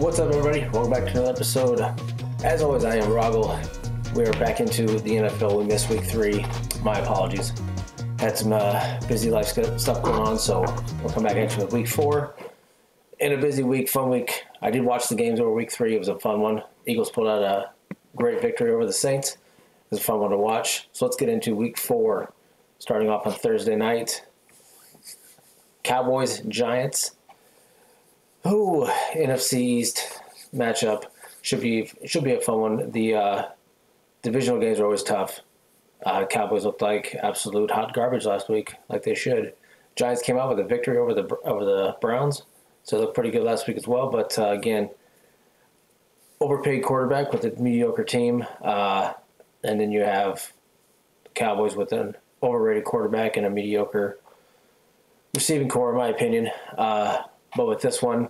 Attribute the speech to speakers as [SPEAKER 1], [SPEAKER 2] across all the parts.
[SPEAKER 1] What's up, everybody? Welcome back to another episode. As always, I am Rahgel. We are back into the NFL. We missed week three. My apologies. Had some uh, busy life stuff going on, so we'll come back with week four. In a busy week, fun week. I did watch the games over week three. It was a fun one. Eagles pulled out a great victory over the Saints. It was a fun one to watch. So let's get into week four, starting off on Thursday night. Cowboys, Giants. Oh, NFC East matchup should be should be a fun one. The uh, divisional games are always tough. Uh, Cowboys looked like absolute hot garbage last week, like they should. Giants came out with a victory over the over the Browns, so they looked pretty good last week as well. But uh, again, overpaid quarterback with a mediocre team, uh, and then you have Cowboys with an overrated quarterback and a mediocre receiving core, in my opinion. Uh, but with this one,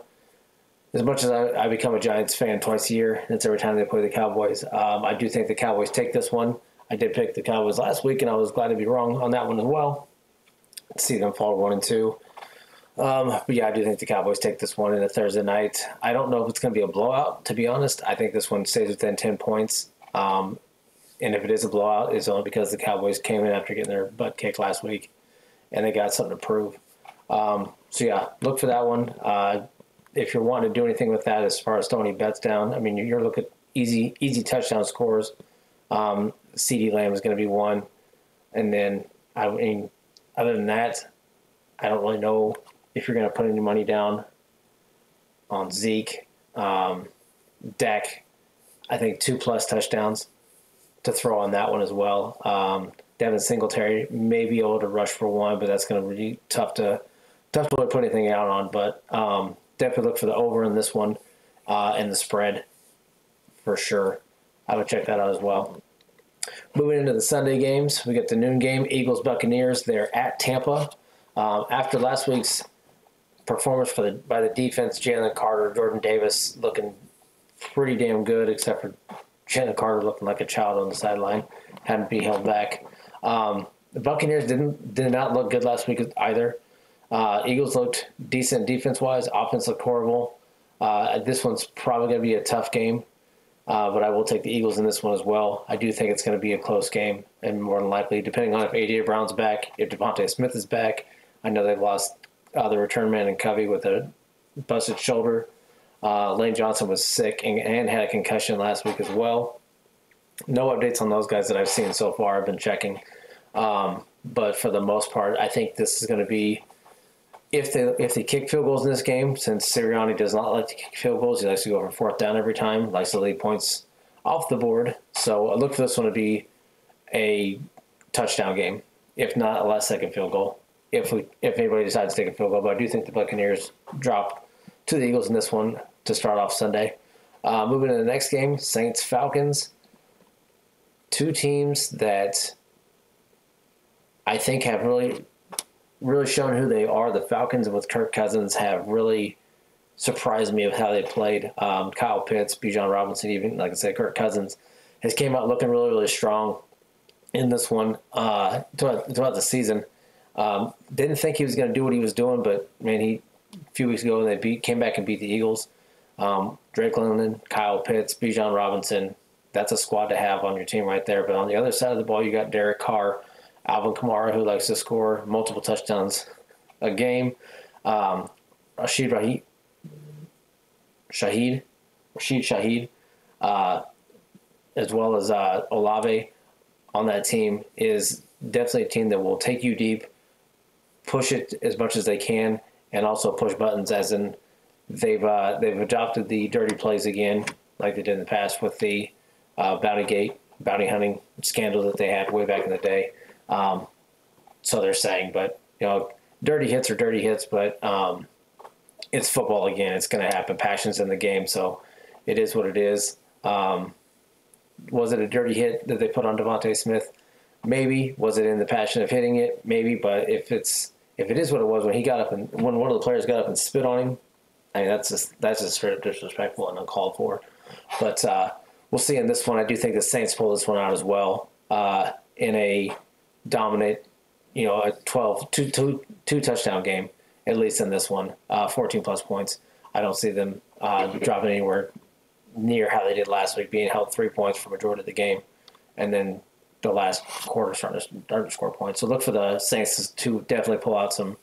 [SPEAKER 1] as much as I, I, become a Giants fan twice a year, it's every time they play the Cowboys. Um, I do think the Cowboys take this one. I did pick the Cowboys last week, and I was glad to be wrong on that one as well. See them fall one and two. Um, but yeah, I do think the Cowboys take this one in a Thursday night. I don't know if it's going to be a blowout, to be honest. I think this one stays within 10 points. Um, and if it is a blowout, it's only because the Cowboys came in after getting their butt kicked last week and they got something to prove. Um, so yeah, look for that one. Uh, if you're wanting to do anything with that as far as throwing bets down, I mean, you're looking at easy easy touchdown scores. Um, CeeDee Lamb is going to be one, and then I mean, other than that, I don't really know if you're going to put any money down on Zeke, um, Dak. I think two plus touchdowns to throw on that one as well. Um, Devin Singletary may be able to rush for one, but that's going to be tough to tough to put anything out on. But um, definitely look for the over in this one uh, and the spread for sure. I would check that out as well. Moving into the Sunday games, we get the noon game Eagles Buccaneers. They're at Tampa. Um, after last week's performance for the by the defense, Jalen Carter, Jordan Davis looking pretty damn good, except for Jalen Carter looking like a child on the sideline, had to be held back. Um, the Buccaneers didn't did not look good last week either. Uh, Eagles looked decent defense wise. Offense looked horrible. Uh, this one's probably going to be a tough game, uh, but I will take the Eagles in this one as well. I do think it's going to be a close game, and more than likely, depending on if AJ Brown's back, if DeVonta Smith is back. I know they lost uh, the return man in Covey with a busted shoulder. Uh, Lane Johnson was sick and, and, had a concussion last week as well. No updates on those guys that I've seen so far. I've been checking. Um, but for the most part, I think this is going to be if they if they kick field goals in this game, since Sirianni does not like to kick field goals, he likes to go for fourth down every time, likes to leave points off the board. So I look for this one to be a touchdown game, if not a last second field goal. If we if anybody decides to take a field goal, but I do think the Buccaneers drop to the Eagles in this one to start off Sunday. Uh, moving to the next game, Saints Falcons. Two teams that I think have really really shown who they are. The Falcons with Kirk Cousins have really surprised me of how they played. Um, Kyle Pitts, Bijan Robinson, even like I said, Kirk Cousins has came out looking really really strong in this one uh, throughout, throughout the season. Um, didn't think he was going to do what he was doing, but man, he a few weeks ago they beat came back and beat the Eagles. Um, Drake London, Kyle Pitts, Bijan Robinson. That's a squad to have on your team right there. But on the other side of the ball, you got Derek Carr Alvin Kamara, who likes to score multiple touchdowns a game. Um, Rashid Rahid, Shahid, Rashid Shaheed, uh, as well as uh, Olave on that team is definitely a team that will take you deep, push it as much as they can, and also push buttons. As in, they've uh, they've adopted the dirty plays again, like they did in the past with the uh, bounty gate, bounty hunting scandal that they had way back in the day. Um, so they're saying, but you know, dirty hits are dirty hits, but um, it's football again. It's going to happen. Passions in the game, so it is what it is. Um, was it a dirty hit that they put on DeVonta Smith? Maybe. Was it in the passion of hitting it? Maybe. But if it's if it is what it was when he got up and when one of the players got up and spit on him, I mean that's just that's just disrespectful and uncalled for. But uh, we'll see in this one. I do think the Saints pull this one out as well uh, in a dominate, you know, a 12, two, two, two touchdown game, at least in this one, uh, 14 plus points. I don't see them uh, dropping anywhere near how they did last week, being held three points for majority of the game, and then the last quarter starting to, starting to score points. So look for the Saints to definitely pull out some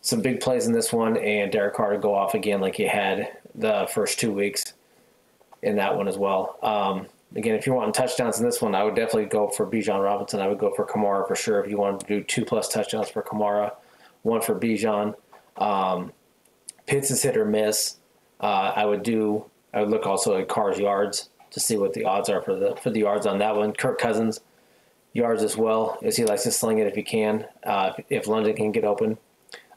[SPEAKER 1] some big plays in this one, and Derek Carr to go off again like he had the first two weeks in that one as well. Um, again, if you're wanting touchdowns in this one, I would definitely go for Bijan Robinson. I would go for Kamara for sure. If you wanted to do two plus touchdowns for Kamara, one for Bijan. Um, Pitts is hit or miss. Uh, I would do. I would look also at Carr's yards to see what the odds are for the for the yards on that one. Kirk Cousins yards as well, as he likes to sling it if he can. Uh, if London can get open,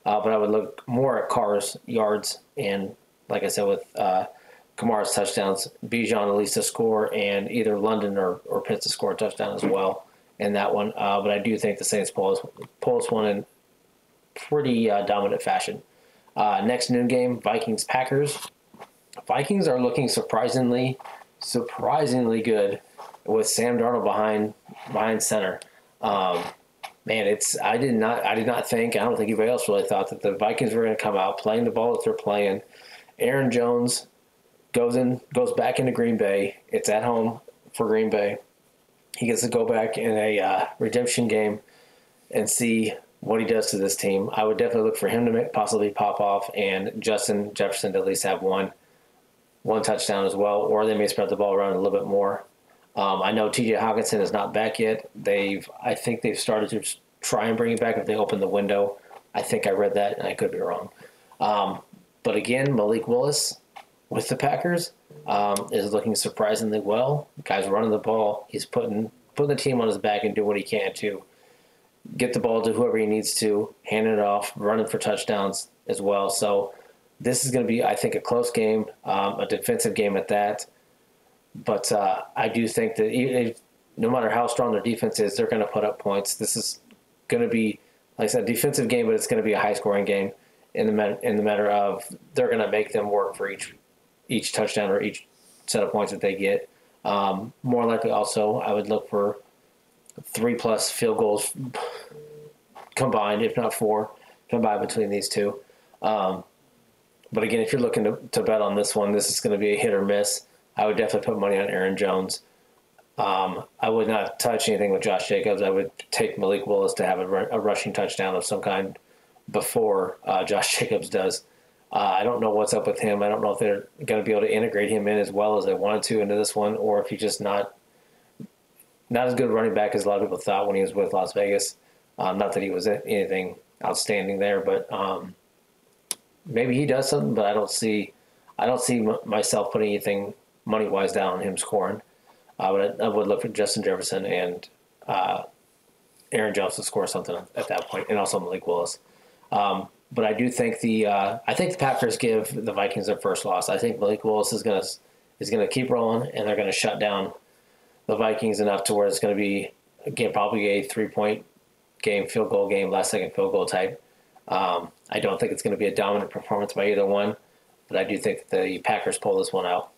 [SPEAKER 1] uh, but I would look more at Carr's yards and, like I said, with uh, Kamara's touchdowns, Bijan at least to score, and either London or, or Pitts to score a touchdown as well in that one. Uh, but I do think the Saints pull this, pull this one in pretty uh, dominant fashion. Uh, next noon game, Vikings Packers. Vikings are looking surprisingly, surprisingly good with Sam Darnold behind behind center. Um, man, it's I did not I did not think I don't think anybody else really thought that the Vikings were going to come out playing the ball that they're playing. Aaron Jones goes in goes back into Green Bay. It's at home for Green Bay. He gets to go back in a uh, redemption game and see what he does to this team. I would definitely look for him to possibly pop off and Justin Jefferson to at least have one one touchdown as well, or they may spread the ball around a little bit more. Um, I know T.J. Hockenson is not back yet. They've I think they've started to try and bring him back if they open the window. I think I read that and I could be wrong. Um, but again, Malik Willis with the Packers um, is looking surprisingly well. The guy's running the ball. He's putting putting the team on his back and do what he can to get the ball to whoever he needs to, hand it off, running for touchdowns as well. So this is going to be, I think, a close game, um, a defensive game at that. But uh, I do think that if, no matter how strong their defense is, they're going to put up points. This is going to be, like I said, a defensive game, but it's going to be a high scoring game in the in the matter of they're going to make them work for each each touchdown or each set of points that they get. Um, more likely, also, I would look for three plus field goals combined, if not four, combined between these two. Um, but again, if you're looking to, to bet on this one, this is going to be a hit or miss. I would definitely put money on Aaron Jones. Um, I would not touch anything with Josh Jacobs. I would take Malik Willis to have a, a rushing touchdown of some kind before uh, Josh Jacobs does. Uh, I don't know what's up with him. I don't know if they're going to be able to integrate him in as well as they wanted to into this one, or if he's just not not as good running back as a lot of people thought when he was with Las Vegas. Um, not that he was anything outstanding there, but um, maybe he does something. But I don't see I don't see m- myself putting anything money wise down on him scoring. I would I would look for Justin Jefferson and uh, Aaron Jones to score something at that point, and also Malik Willis. Um, but I do think the uh, I think the Packers give the Vikings their first loss. I think Malik Willis is gonna is gonna keep rolling, and they're gonna shut down the Vikings enough to where it's gonna be again probably a three point game, field goal game, last second field goal type. Um, I don't think it's going to be a dominant performance by either one, but I do think the Packers pull this one out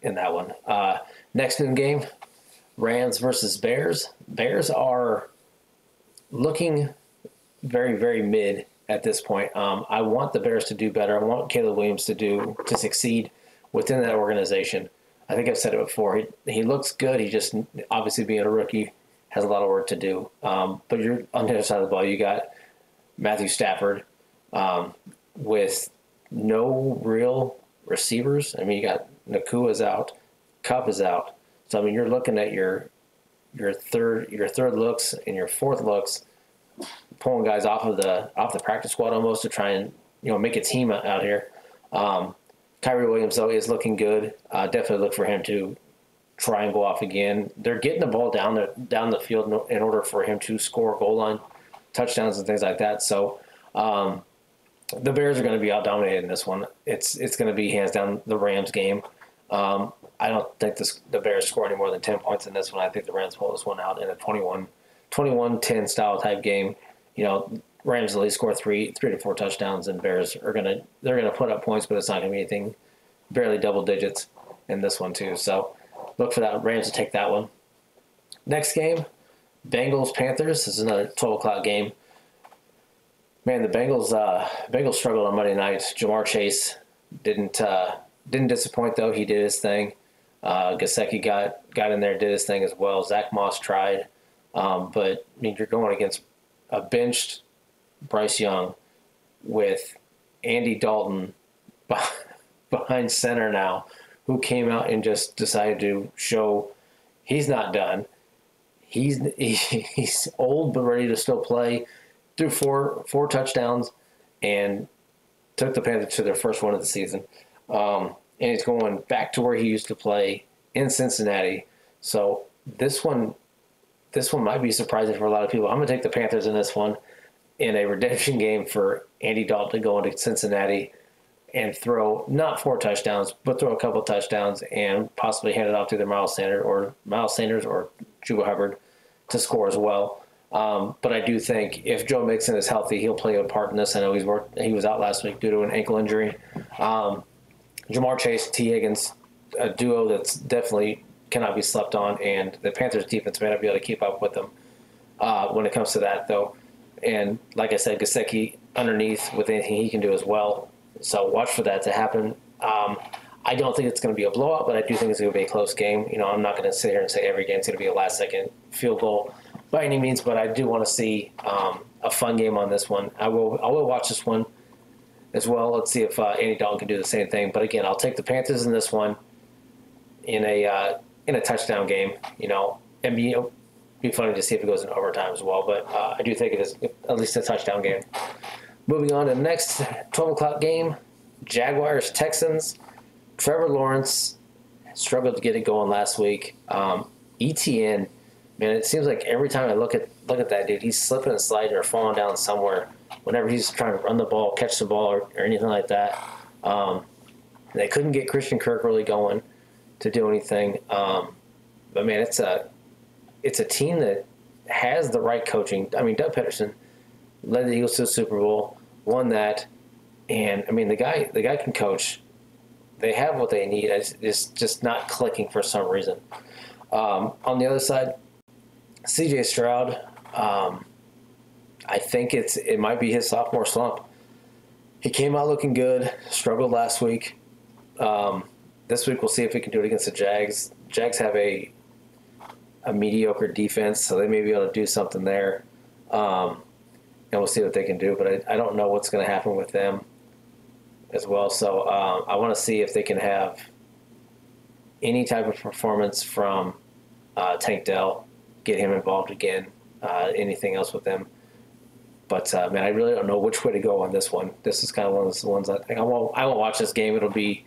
[SPEAKER 1] in that one. Uh, next in game, Rams versus Bears. Bears are looking very, very mid at this point. Um, I want the Bears to do better. I want Caleb Williams to do to succeed within that organization. I think I've said it before. He he looks good. He just obviously being a rookie has a lot of work to do. Um, but you're on the other side of the ball. You got Matthew Stafford um, with no real receivers. I mean, you got Nacua's out, Kupp is out. So I mean, you're looking at your your third your third looks and your fourth looks, pulling guys off of the off the practice squad almost to try and you know make a team out here. Um, Kyren Williams though is looking good. Uh, definitely look for him to try and go off again. They're getting the ball down the down the field in order for him to score goal line touchdowns and things like that. So um, the Bears are going to be out dominated in this one. It's it's going to be hands down the Rams game. Um, I don't think this, the Bears score any more than 10 points in this one. I think the Rams pull this one out in a 21 21-10 style type game. You know, Rams at least score three three to four touchdowns, and Bears are gonna they're gonna put up points, but it's not gonna be anything barely double digits in this one too. So look for that Rams to take that one. Next game, Bengals Panthers. This is another 12 o'clock game. Man, the Bengals uh, Bengals struggled on Monday night. Ja'Marr Chase Didn't uh, didn't disappoint though. He did his thing. Uh, Gesicki got got in there, did his thing as well. Zach Moss tried, um, but I mean, you're going against a benched Bryce Young with Andy Dalton behind center now, who came out and just decided to show he's not done. He's he's old but ready to still play. Threw four four touchdowns and took the Panthers to their first one of the season. Um, and he's going back to where he used to play in Cincinnati. So this one, this one might be surprising for a lot of people. I'm going to take the Panthers in this one in a redemption game for Andy Dalton to go into Cincinnati and throw not four touchdowns, but throw a couple touchdowns and possibly hand it off to either Miles Sanders or Miles Sanders or Chuba Hubbard to score as well. Um, but I do think if Joe Mixon is healthy, he'll play a part in this. I know he's worked, he was out last week due to an ankle injury. Um, Ja'Marr Chase, Tee Higgins, a duo that's definitely cannot be slept on, and the Panthers defense may not be able to keep up with them uh, when it comes to that, though. And like I said, Gesicki underneath with anything he can do as well. So watch for that to happen. Um, I don't think it's going to be a blowout, but I do think it's going to be a close game. You know, I'm not going to sit here and say every game is going to be a last second field goal by any means, but I do want to see um, a fun game on this one. I will I will watch this one as well. Let's see if uh, Andy Dalton can do the same thing. But again, I'll take the Panthers in this one in a uh, in a touchdown game. You know, and be, be funny to see if it goes in overtime as well. But uh, I do think it is at least a touchdown game. Moving on to the next 12 o'clock game, Jaguars Texans. Trevor Lawrence struggled to get it going last week. Um, ETN, man, it seems like every time I look at look at that dude, he's slipping and sliding or falling down somewhere whenever he's trying to run the ball, catch the ball, or, or anything like that. Um, they couldn't get Christian Kirk really going to do anything. Um, but man, it's a it's a team that has the right coaching. I mean, Doug Pederson led the Eagles to the Super Bowl, won that, and I mean the guy the guy can coach. They have what they need. It's, it's just not clicking for some reason. Um, on the other side, C.J. Stroud. Um, I think it's it might be his sophomore slump. He came out looking good, struggled last week. Um, this week we'll see if we can do it against the Jags. Jags have a a mediocre defense, so they may be able to do something there. Um, and we'll see what they can do. But I, I don't know what's going to happen with them as well. So um, I want to see if they can have any type of performance from uh, Tank Dell, get him involved again. Uh, anything else with them. But uh, man, I really don't know which way to go on this one. This is kind of one of those ones that I won't. I won't watch this game. It'll be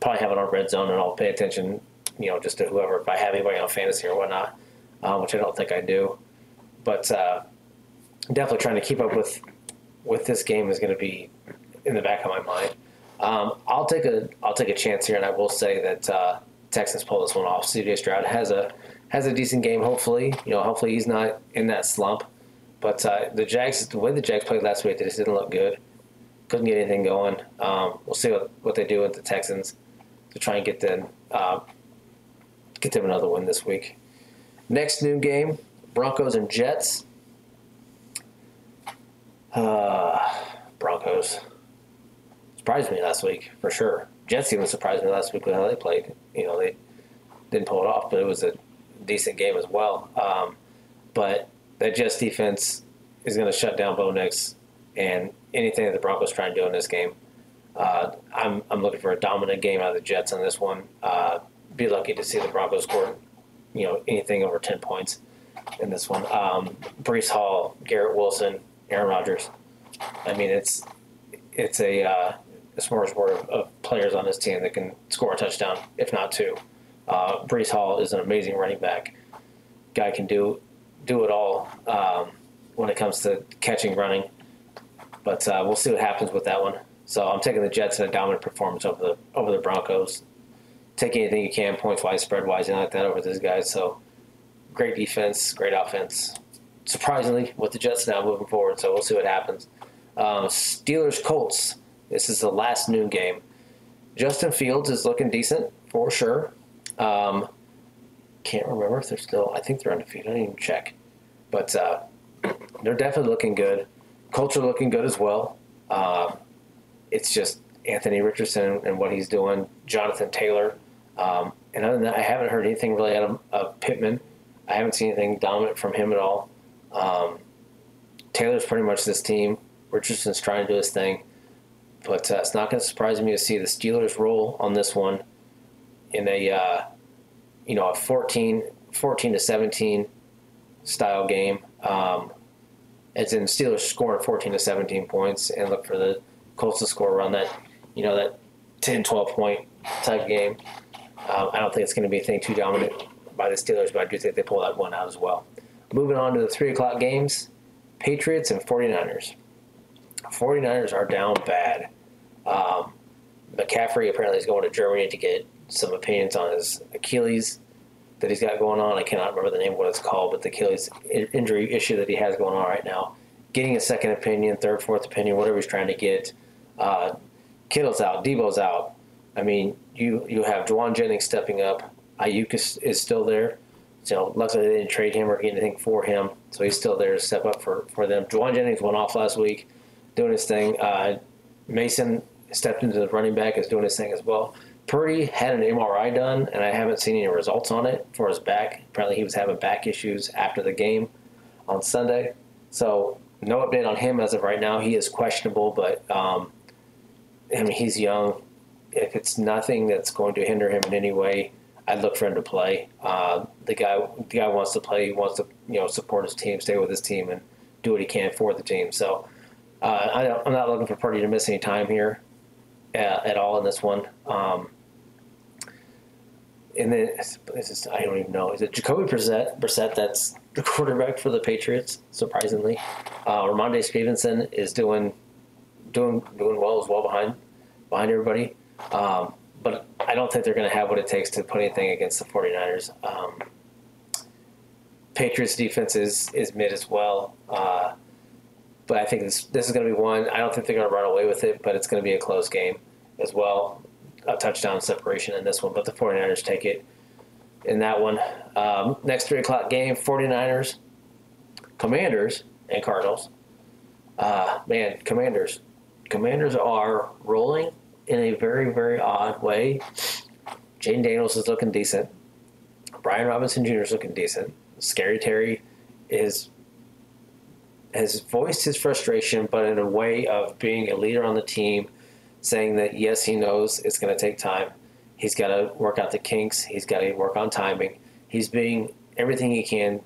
[SPEAKER 1] probably have it on red zone, and I'll pay attention. You know, just to whoever if I have anybody on fantasy or whatnot, uh, which I don't think I do. But uh, definitely trying to keep up with with this game is going to be in the back of my mind. Um, I'll take a I'll take a chance here, and I will say that uh, Texans pull this one off. CJ Stroud has a has a decent game. Hopefully, you know, hopefully he's not in that slump. But uh, the Jags, the way the Jags played last week, they just didn't look good. Couldn't get anything going. Um, we'll see what, what they do with the Texans to try and get them uh, get them another win this week. Next noon game: Broncos and Jets. Uh, Broncos surprised me last week for sure. Jets even surprised me last week with how they played. You know, they didn't pull it off, but it was a decent game as well. Um, but that Jets defense is going to shut down Bo Nix and anything that the Broncos try and do in this game. Uh, I'm, I'm looking for a dominant game out of the Jets on this one. Uh, be lucky to see the Broncos score, you know, anything over 10 points in this one. Um, Breece Hall, Garrett Wilson, Aaron Rodgers. I mean, it's it's a, uh, a smorgasbord of, of players on this team that can score a touchdown, if not two. Uh, Breece Hall is an amazing running back. Guy can do do it all um, when it comes to catching, running. But uh, we'll see what happens with that one. So I'm taking the Jets in a dominant performance over the over the Broncos. Take anything you can, points wise, spread wise, and like that over these guys. So great defense, great offense. Surprisingly, with the Jets now moving forward, so we'll see what happens. Um, Steelers Colts. This is the last noon game. Justin Fields is looking decent for sure. Um, can't remember if they're still. I think they're undefeated. I didn't even check, but uh, they're definitely looking good. Culture looking good as well. Uh, it's just Anthony Richardson and what he's doing, Jonathan Taylor. Um, and other than that, I haven't heard anything really out of, of Pittman. I haven't seen anything dominant from him at all. Um, Taylor's pretty much this team. Richardson's trying to do his thing. But uh, it's not going to surprise me to see the Steelers roll on this one in a, uh, you know, a 14, 14 to 17 style game. Um, as in Steelers scoring 14 to 17 points and look for the Colts to score around that, you know, that 10, 12 point type game. Um, I don't think it's going to be anything too dominant by the Steelers, but I do think they pull that one out as well. Moving on to the 3 o'clock games Patriots and 49ers. 49ers are down bad. Um, McCaffrey apparently is going to Germany to get some opinions on his Achilles that he's got going on. I cannot remember the name of what it's called, but the Achilles injury issue that he has going on right now. Getting a second opinion, third, fourth opinion, whatever he's trying to get. Uh, Kittle's out, Deebo's out. I mean, you you have Jauan Jennings stepping up. Aiyuk is, is still there. So luckily they didn't trade him or get anything for him, so he's still there to step up for, for them. Jauan Jennings went off last week, doing his thing. Uh, Mason stepped into the running back, is doing his thing as well. Purdy had an MRI done, and I haven't seen any results on it for his back. Apparently, he was having back issues after the game on Sunday. So, no update on him as of right now. He is questionable, but um, I mean, he's young. If it's nothing that's going to hinder him in any way, I'd look for him to play. Uh, the guy, the guy wants to play. He wants to, you know, support his team, stay with his team, and do what he can for the team. So, uh, I am not looking for Purdy to miss any time here at, uh, at all in this one. Um, and then I don't even know. Is it Jacoby Brissett? Brissett that's the quarterback for the Patriots. Surprisingly, uh, Rhamondre Stevenson is doing doing doing well as well behind behind everybody. Um, but I don't think they're going to have what it takes to put anything against the 49ers. Um, Patriots defense is, is mid as well. Uh, but I think this this is going to be one. I don't think they're going to run away with it, but it's going to be a close game as well a touchdown separation in this one, but the 49ers take it in that one. Um, next 3 o'clock game 49ers, Commanders, and Cardinals. Uh, man, Commanders. Commanders are rolling in a very, very odd way. Jayden Daniels is looking decent. Brian Robinson Jr. is looking decent. Scary Terry is has voiced his frustration, but in a way of being a leader on the team saying that yes, he knows it's going to take time. He's got to work out the kinks. He's got to work on timing. He's being everything he can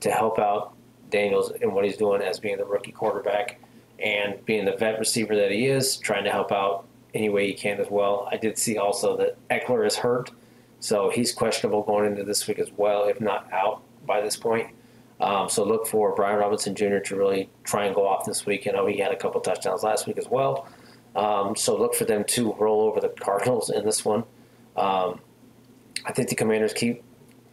[SPEAKER 1] to help out Daniels in what he's doing as being the rookie quarterback and being the vet receiver that he is, trying to help out any way he can as well. I did see also that Ekeler is hurt, so he's questionable going into this week as well, if not out by this point. Um, so look for Brian Robinson Jr. to really try and go off this week. I know he had a couple touchdowns last week as well. Um, so look for them to roll over the Cardinals in this one. Um, I think the Commanders keep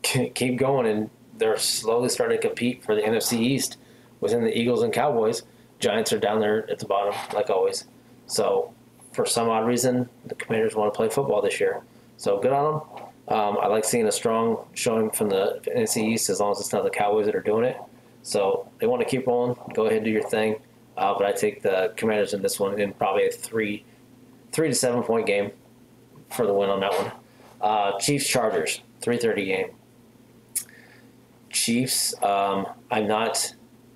[SPEAKER 1] keep going, and they're slowly starting to compete for the NFC East within the Eagles and Cowboys. Giants are down there at the bottom, like always. So for some odd reason, the Commanders want to play football this year. So good on them. Um, I like seeing a strong showing from the NFC East as long as it's not the Cowboys that are doing it. So they want to keep rolling. Go ahead and do your thing. Uh, but I take the Commanders in this one in probably a three, three to seven point game for the win on that one. Uh, Chiefs Chargers three thirty game. Chiefs. Um, I'm not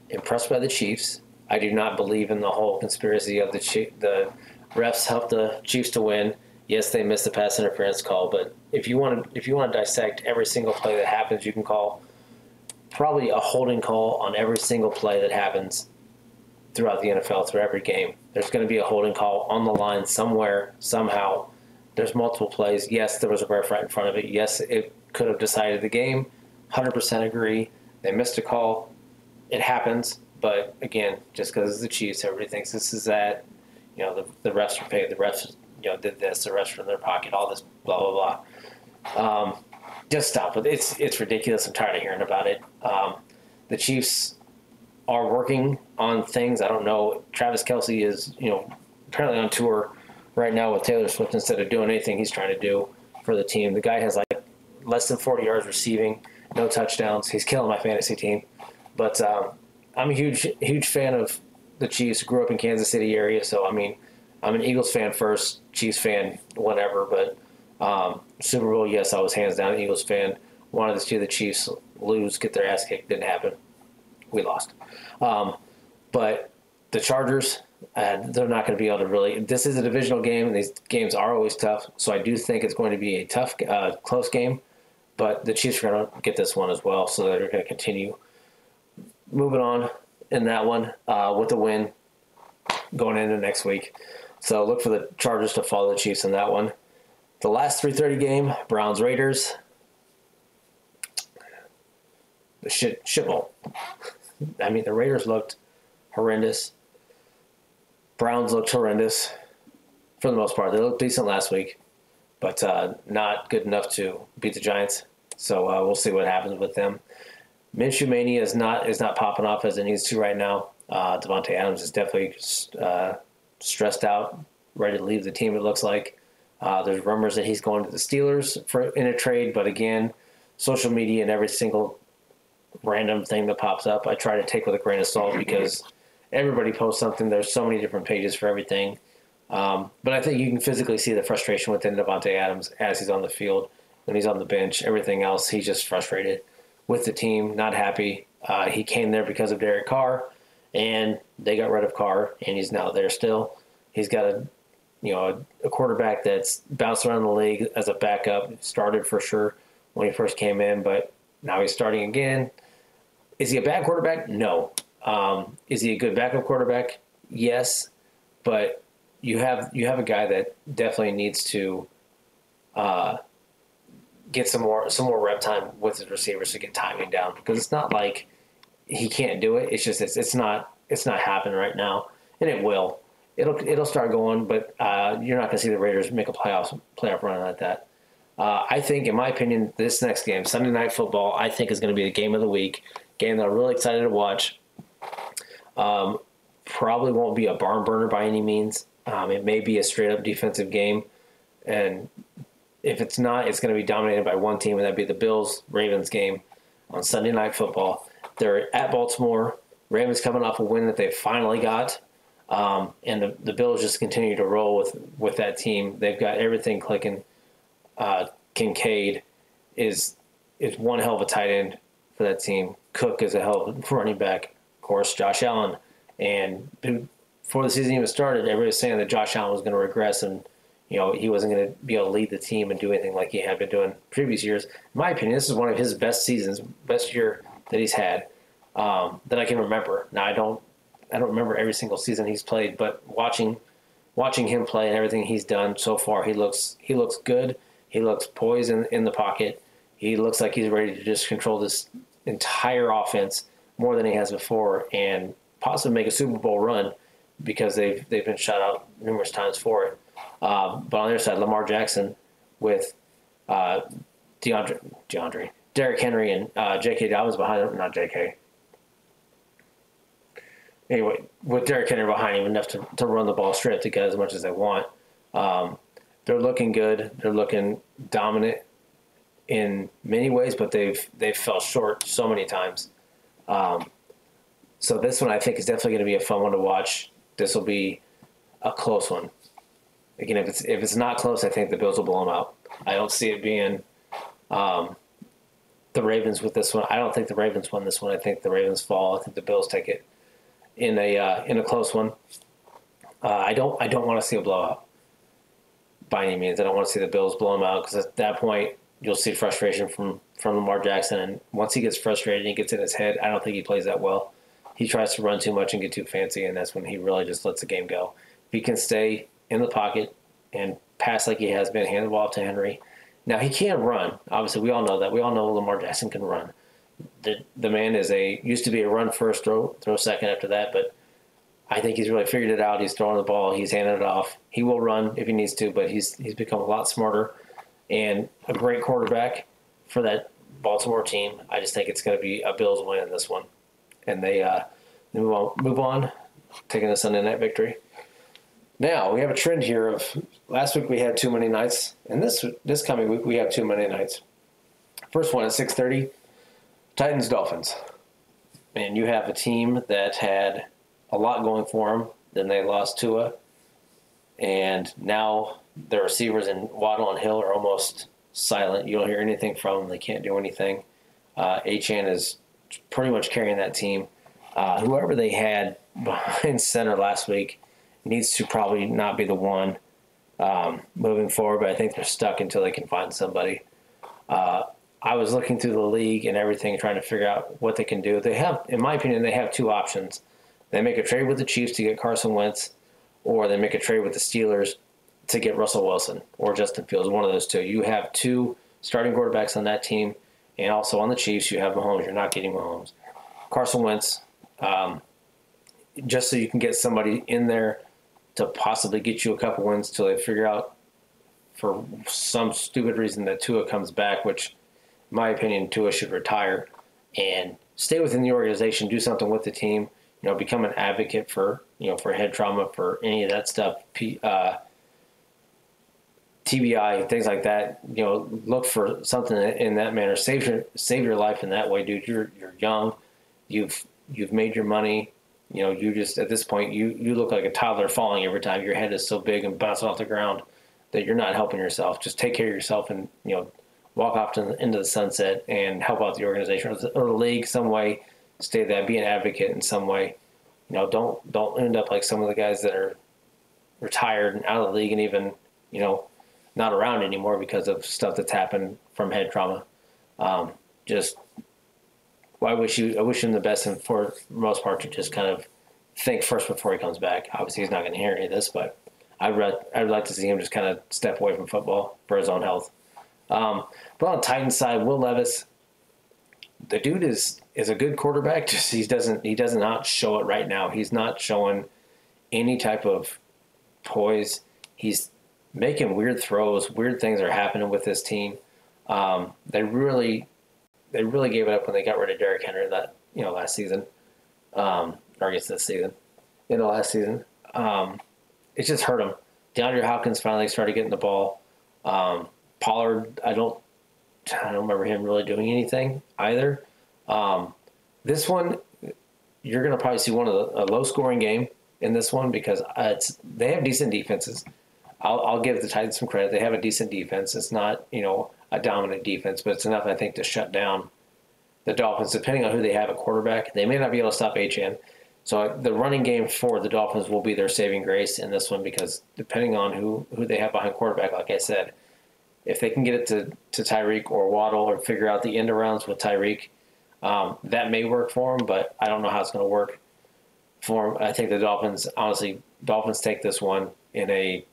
[SPEAKER 1] impressed by the Chiefs. I do not believe in the whole conspiracy of the the refs helped the Chiefs to win. Yes, they missed the pass interference call, but if you want to if you want to dissect every single play that happens, you can call probably a holding call on every single play that happens throughout the NFL through every game. There's going to be a holding call on the line somewhere, somehow. There's multiple plays. Yes, there was a ref right in front of it. Yes, it could have decided the game. 100% agree. They missed a call. It happens. But again, just because it's the Chiefs, everybody thinks this is that. You know, the, the refs were paid. The refs, you know, did this. The refs were in their pocket. All this, blah blah blah. Um, just stop it. It's it's ridiculous. I'm tired of hearing about it. Um, the Chiefs are working on things. I don't know. Travis Kelce is, you know, apparently on tour right now with Taylor Swift instead of doing anything he's trying to do for the team. The guy has like less than 40 yards receiving, no touchdowns. He's killing my fantasy team. But um, I'm a huge, huge fan of the Chiefs. Grew up in Kansas City area, so I mean, I'm an Eagles fan first, Chiefs fan, whatever. But um, Super Bowl, yes, I was hands down an Eagles fan. Wanted to see the Chiefs lose, get their ass kicked. Didn't happen. We lost. Um, but the Chargers, uh, they're not going to be able to really. This is a divisional game, and these games are always tough. So I do think it's going to be a tough, uh, close game. But the Chiefs are going to get this one as well, so they're going to continue moving on in that one uh, with a win going into next week. So look for the Chargers to follow the Chiefs in that one. The last 3:30 game, Browns Raiders. The shit shit bowl. I mean, the Raiders looked horrendous. Browns looked horrendous for the most part. They looked decent last week, but uh, not good enough to beat the Giants. So uh, we'll see what happens with them. Minshew mania is not is not popping off as it needs to right now. Uh, Davante Adams is definitely uh, stressed out, ready to leave the team. It looks like uh, there's rumors that he's going to the Steelers for in a trade, but again, social media and every single random thing that pops up, I try to take with a grain of salt because everybody posts something. There's so many different pages for everything. Um, but I think you can physically see the frustration within Davante Adams as he's on the field, when he's on the bench, everything else. He's just frustrated with the team, not happy. Uh, he came there because of Derek Carr and they got rid of Carr, and he's now there still. He's got a you know a, a, quarterback that's bounced around the league as a backup. Started for sure when he first came in, but now he's starting again. Is he a bad quarterback? No. Um, is he a good backup quarterback? Yes, but you have you have a guy that definitely needs to uh, get some more some more rep time with his receivers to get timing down because it's not like he can't do it. It's just it's, it's not it's not happening right now, and it will. It'll it'll start going, but uh, you're not going to see the Raiders make a playoff playoff run like that. Uh, I think, in my opinion, this next game, Sunday Night Football, I think is going to be the game of the week. Game that I'm really excited to watch. Um, probably won't be a barn burner by any means. Um, it may be a straight up defensive game, and if it's not, it's going to be dominated by one team, and that'd be the Bills Ravens game on Sunday Night Football. They're at Baltimore. Ravens coming off a win that they finally got. Um, and the, the Bills just continue to roll with, with that team. They've got everything clicking. Uh, Kincaid is is one hell of a tight end for that team. Cook is a hell of a running back. Of course, Josh Allen. And before the season even started, everybody was saying that Josh Allen was going to regress and you know he wasn't going to be able to lead the team and do anything like he had been doing previous years. In my opinion, this is one of his best seasons, best year that he's had um, that I can remember. Now I don't I don't remember every single season he's played, but watching watching him play and everything he's done so far, he looks he looks good. He looks poised in, in the pocket. He looks like he's ready to just control this entire offense more than he has before and possibly make a Super Bowl run because they've they've been shut out numerous times for it. Uh, but on the other side, Lamar Jackson with uh, DeAndre, DeAndre Derrick Henry and uh, J.K. Dobbins behind him. Not J.K. Anyway, with Derrick Henry behind him enough to, to run the ball straight up to get as much as they want. Um, they're looking good. They're looking dominant in many ways, but they've they've fell short so many times. Um, so this one I think is definitely going to be a fun one to watch. This will be a close one. Again, if it's if it's not close, I think the Bills will blow them out. I don't see it being um, the Ravens with this one. I don't think the Ravens won this one. I think the Ravens fall. I think the Bills take it in a uh, in a close one. Uh, I don't I don't want to see a blowout by any means. I don't want to see the Bills blow them out because at that point you'll see frustration from from Lamar Jackson. And once he gets frustrated and he gets in his head, I don't think he plays that well. He tries to run too much and get too fancy, and that's when he really just lets the game go. If he can stay in the pocket and pass like he has been, hand the ball off to Henry, now he can't run. Obviously, we all know that. We all know Lamar Jackson can run. The the man is a used to be a run first, throw throw second after that, but I think he's really figured it out. He's throwing the ball. He's handing it off. He will run if he needs to, but he's he's become a lot smarter and a great quarterback for that Baltimore team. I just think it's going to be a Bills win in this one, and they uh, move on, move on, taking a Sunday night victory. Now we have a trend here of last week we had too many nights, and this this coming week we have too many nights. First one at six thirty, Titans Dolphins, and you have a team that had a lot going for them. Then they lost Tua, and now the receivers in Waddle and Hill are almost silent. You don't hear anything from them. They can't do anything. Uh, Achane is pretty much carrying that team. Uh, whoever they had behind center last week needs to probably not be the one um, moving forward, but I think they're stuck until they can find somebody. Uh, I was looking through the league and everything, trying to figure out what they can do. They have, in my opinion, they have two options. They make a trade with the Chiefs to get Carson Wentz, or they make a trade with the Steelers to get Russell Wilson or Justin Fields. One of those two. You have two starting quarterbacks on that team, and also on the Chiefs, you have Mahomes. You're not getting Mahomes. Carson Wentz, um, just so you can get somebody in there to possibly get you a couple wins till they figure out for some stupid reason that Tua comes back, which, in my opinion, Tua should retire and stay within the organization, do something with the team. You know, become an advocate for you know for head trauma, for any of that stuff. P, Uh, TBI, things like that. You know, look for something in that manner. Save your save your life in that way, dude. You're you're young. You've you've made your money. You know, you just at this point you you look like a toddler falling every time. Your head is so big and bouncing off the ground that you're not helping yourself. Just take care of yourself and you know walk off to the, into the sunset and help out the organization or the, or the league some way. Stay that. Be an advocate in some way. You know, don't don't end up like some of the guys that are retired and out of the league and even you know not around anymore because of stuff that's happened from head trauma. Um, just well, I wish you I wish him the best, and for most part to just kind of think first before he comes back. Obviously, he's not going to hear any of this, but I'd re- I'd like to see him just kind of step away from football for his own health. Um, but on Titans side, Will Levis, the dude is is a good quarterback. Just he doesn't he does not show it right now. He's not showing any type of poise. He's making weird throws. Weird things are happening with this team. Um, they really, they really gave it up when they got rid of Derrick Henry that you know last season, um, or I guess this season, in the last season. Um, it just hurt them. DeAndre Hopkins finally started getting the ball. Um, Pollard, I don't, I don't remember him really doing anything either. Um, this one, you're going to probably see one of the, a low scoring game in this one because uh, they have decent defenses. I'll, I'll give the Titans some credit. They have a decent defense. It's not, you know, a dominant defense, but it's enough, I think, to shut down the Dolphins, depending on who they have at quarterback. They may not be able to stop Achane. So the running game for the Dolphins will be their saving grace in this one because depending on who, who they have behind quarterback, like I said, if they can get it to, to Tyreek or Waddle or figure out the end arounds with Tyreek, um, that may work for them, but I don't know how it's going to work for them. I think the Dolphins, honestly, Dolphins take this one in a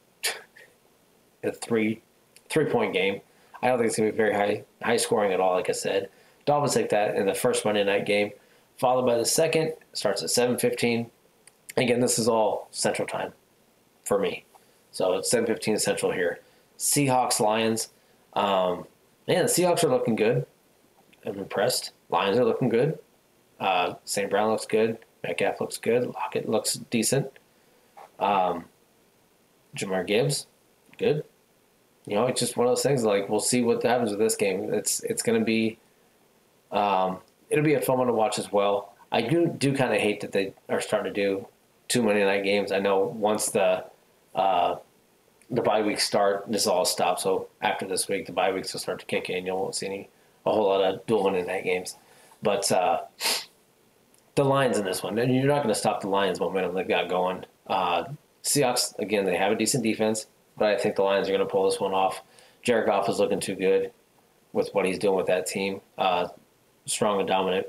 [SPEAKER 1] a three three point game. I don't think it's gonna be very high high scoring at all. Like I said, Dolphins take that in the first Monday night game, followed by the second starts at seven fifteen. Again, this is all Central Time for me, so it's seven fifteen Central here. Seahawks Lions. Um, man, the Seahawks are looking good. I'm impressed. Lions are looking good. Uh, St. Brown looks good. Metcalf looks good. Lockett looks decent. Um, Jahmyr Gibbs, good you know, it's just one of those things. Like we'll see what happens with this game. It's it's going to be, um, it'll be a fun one to watch as well. I do do kind of hate that they are starting to do two Monday night games. I know once the uh, the bye weeks start, this all stops. So after this week, the bye weeks will start to kick in. You won't see any a whole lot of dual Monday night games. But uh, the Lions in this one, and you're not going to stop the Lions' momentum they've got going. Uh, Seahawks again, they have a decent defense but I think the Lions are going to pull this one off. Jared Goff is looking too good with what he's doing with that team. Uh, strong and dominant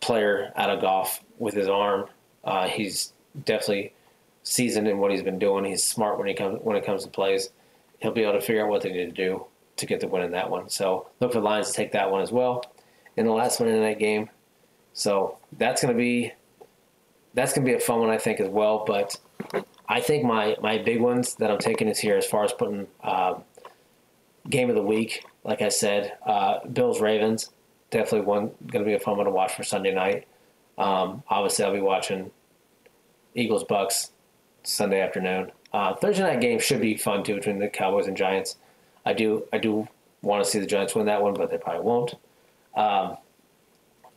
[SPEAKER 1] player out of Goff with his arm. Uh, he's definitely seasoned in what he's been doing. He's smart when he comes when it comes to plays. He'll be able to figure out what they need to do to get the win in that one. So look for the Lions to take that one as well in the last one in that game. So that's going to be that's going to be a fun one I think as well. But I think my my big ones that I'm taking is here as far as putting uh, game of the week. Like I said, uh, Bills Ravens definitely one going to be a fun one to watch for Sunday night. Um, obviously, I'll be watching Eagles Bucks Sunday afternoon. Uh, Thursday night game should be fun too between the Cowboys and Giants. I do I do want to see the Giants win that one, but they probably won't. Um,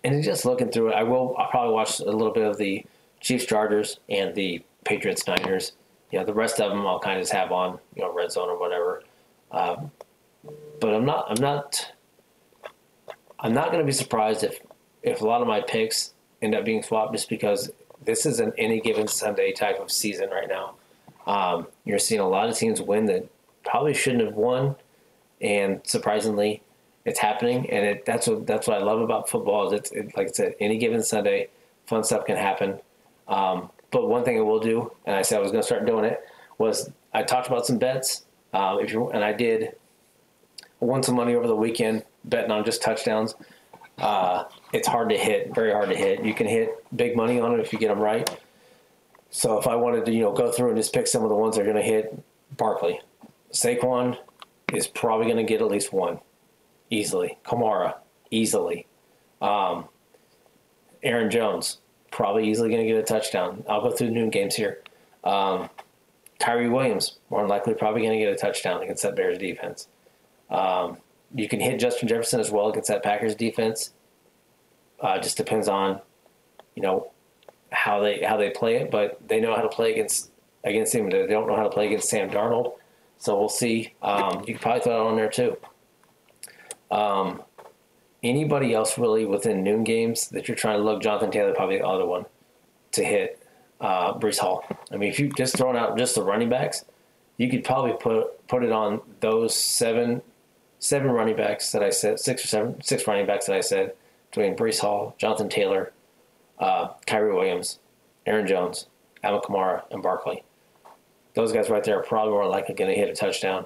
[SPEAKER 1] and just looking through it, I will. I'll probably watch a little bit of the Chiefs Chargers and the Patriots Niners you know, the rest of them I'll kind of just have on, you know, red zone or whatever. Um, but I'm not, I'm not, I'm not going to be surprised if, if a lot of my picks end up being swapped just because this is an any given Sunday type of season right now. Um, you're seeing a lot of teams win that probably shouldn't have won, and surprisingly, it's happening. And it, that's what that's what I love about football. Is it's it, like I said, any given Sunday, fun stuff can happen. Um, but one thing I will do, and I said I was going to start doing it, was I talked about some bets. Uh, if you and I did won some money over the weekend betting on just touchdowns. Uh, it's hard to hit, very hard to hit. You can hit big money on it if you get them right. So if I wanted to, you know, go through and just pick some of the ones that are going to hit, Barkley, Saquon is probably going to get at least one, easily. Kamara, easily. Um, Aaron Jones, probably easily going to get a touchdown. I'll go through the noon games here. Um, Kyren Williams, more than likely, probably going to get a touchdown against that Bears defense. Um, you can hit Justin Jefferson as well against that Packers defense. Uh, just depends on, you know, how they how they play it, but they know how to play against against him. They don't know how to play against Sam Darnold, so we'll see. Um, you can probably throw it on there too. Um, anybody else really within noon games that you're trying to look? Jonathan Taylor probably the other one to hit. Uh, Breece Hall. I mean, if you just throwing out just the running backs, you could probably put put it on those seven seven running backs that I said, six or seven, six running backs that I said, between Breece Hall, Jonathan Taylor, uh, Kyren Williams, Aaron Jones, Alvin Kamara, and Barkley. Those guys right there are probably more likely going to hit a touchdown.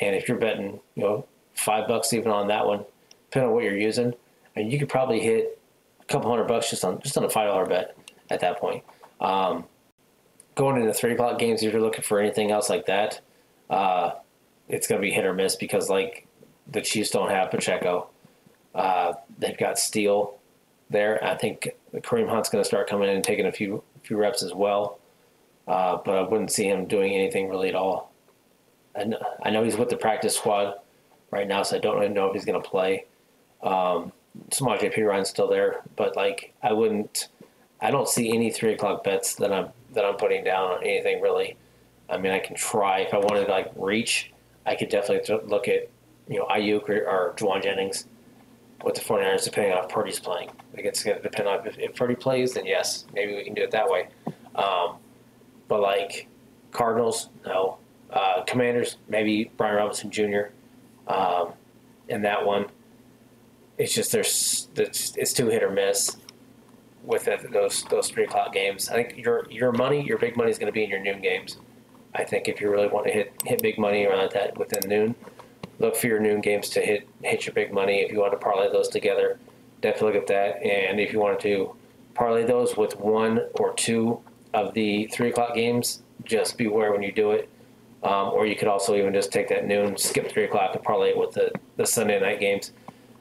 [SPEAKER 1] And if you're betting, you know, five bucks even on that one, depending on what you're using, and you could probably hit a couple hundred bucks just on just on a five dollar bet at that point. Um, going into three o'clock games, if you're looking for anything else like that, uh, it's going to be hit or miss because like the Chiefs don't have Pacheco. Uh, they've got Steele there. I think Kareem Hunt's going to start coming in and taking a few few reps as well. Uh, but I wouldn't see him doing anything really at all. Know, I know he's with the practice squad right now, so I don't really know if he's going to play. Um, Samaje Perine's still there, but like I wouldn't. I don't see any three o'clock bets that I'm that I'm putting down on anything really. I mean, I can try if I wanted to like reach. I could definitely look at you know, Aiyuk or, or Jauan Jennings with the 49ers, depending on if Purdy's playing. Like it's going to depend on if, if Purdy plays, then yes, maybe we can do it that way. Um, but like Cardinals, no. Uh, Commanders, maybe Brian Robinson Jr. Um, in that one, it's just there's it's, it's too hit or miss with it, those those three o'clock games. I think your your money, your big money is going to be in your noon games. I think if you really want to hit hit big money around that within noon, look for your noon games to hit hit your big money. If you want to parlay those together, definitely look at that. And if you wanted to parlay those with one or two of the three o'clock games, just beware when you do it. Um, or you could also even just take that noon, skip three o'clock, and parlay it with the, the Sunday night games.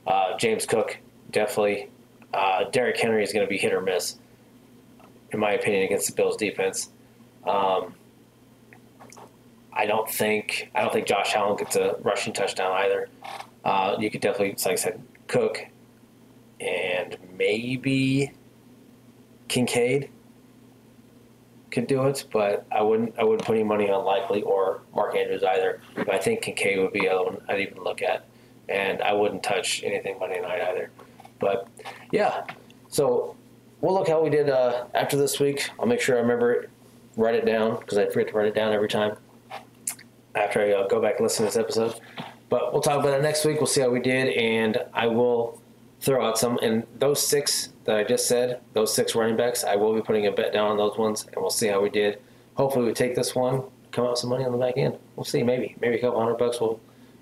[SPEAKER 1] Uh, James Cook, definitely. Uh, Derrick Henry is going to be hit or miss, in my opinion, against the Bills defense. Um, I don't think I don't think Josh Allen gets a rushing touchdown either. Uh, you could definitely, like I said, Cook and maybe Kincaid could do it, but I wouldn't I wouldn't put any money on Likely or Mark Andrews either. But I think Kincaid would be the one I'd even look at, and I wouldn't touch anything Monday night either. But yeah, so we'll look how we did uh, after this week. I'll make sure I remember it, write it down because I forget to write it down every time after I uh, go back and listen to this episode. But we'll talk about it next week. We'll see how we did, and I will throw out some. And those six that I just said, those six running backs, I will be putting a bet down on those ones, and we'll see how we did. Hopefully, we take this one, come out with some money on the back end. We'll see. Maybe, maybe a couple hundred bucks will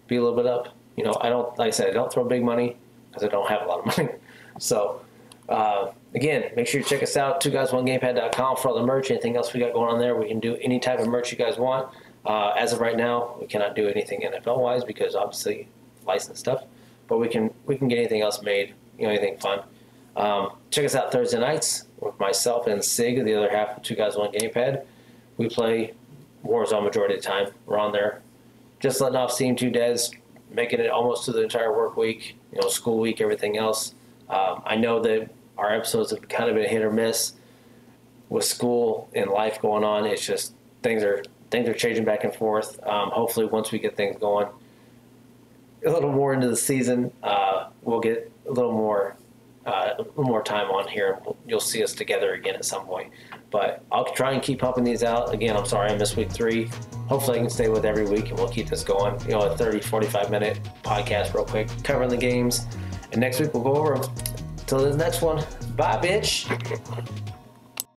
[SPEAKER 1] be a little bit up. You know, I don't, like I said, I don't throw big money because I don't have a lot of money. So, uh, again, make sure you check us out, two guys one gamepad.com for all the merch. Anything else we got going on there, we can do any type of merch you guys want. Uh, as of right now, we cannot do anything NFL wise because obviously licensed stuff, but we can we can get anything else made, you know, anything fun. Um, check us out Thursday nights with myself and Sig, the other half of Two Guys One Gamepad. We play Warzone majority of the time. We're on there, just letting off steam, two days, making it almost to the entire work week, you know, school week, everything else. Um, I know that our episodes have kind of been hit or miss with school and life going on. It's just things are think they're changing back and forth. Um, hopefully, once we get things going a little more into the season, uh, we'll get a little more uh, a little more time on here, and we'll, you'll see us together again at some point. But I'll try and keep pumping these out. Again, I'm sorry I missed week three. Hopefully, I can stay with every week, and we'll keep this going. You know, a 30, 45 minute podcast, real quick, covering the games. And next week we'll go over them. Till the next one. Bye, bitch.